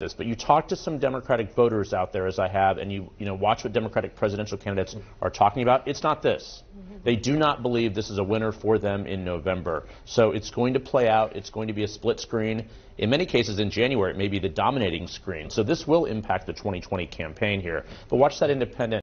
this, but you talk to some Democratic voters out there, as I have, and you, you know, watch what Democratic presidential candidates are talking about. It's not this. Mm-hmm. They do not believe this is a winner for them in November. So it's going to play out. It's going to be a split screen. In many cases, in January, it may be the dominating screen. So this will impact the 2020 campaign here. But watch that independent.